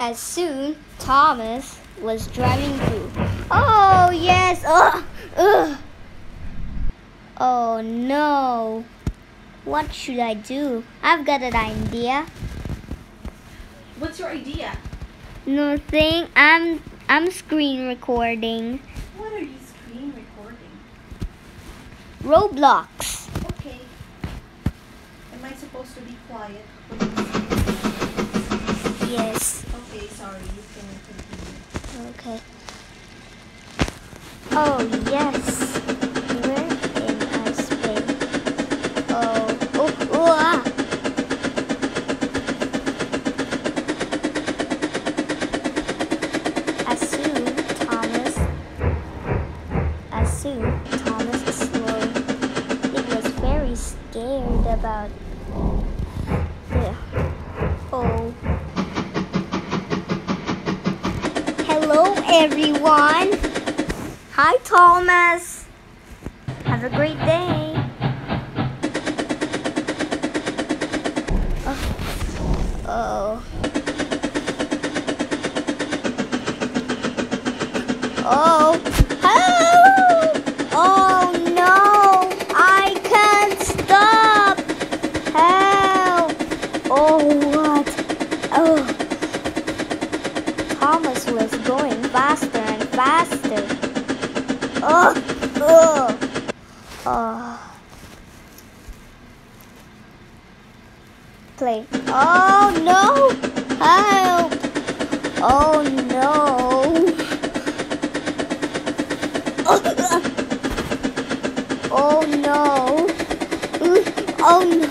As soon Thomas was driving through. Oh yes! Ugh! Ugh! Oh no! What should I do? I've got an idea. What's your idea? Nothing. I'm I'm screen recording. What are you screen recording? Roblox. Okay. Am I supposed to be quiet? Yes. Okay, sorry. You can continue. Okay. Oh yes. We're in. Oh. Oh. oh ah. Thomas. As soon Thomas slowed. It was very scared about. Everyone. Hi, Thomas. Have a great day. Oh. oh. Oh. Help! Oh no! I can't stop! Help! Oh, what? Oh. Going faster and faster. Oh, oh, oh. Play. Oh no! Help! Oh no! Oh no! Oh no! Oh.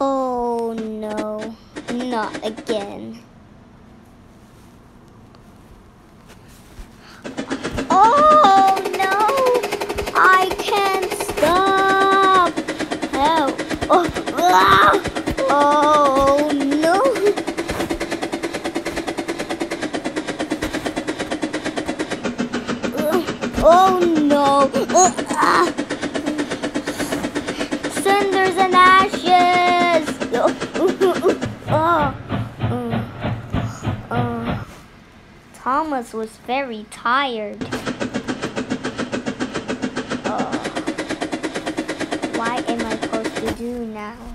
Oh no, not again. Oh no, I can't stop. Help. Oh, ah! oh no. Oh no. Ah. Thomas was very tired. Oh. Why am I supposed to do now?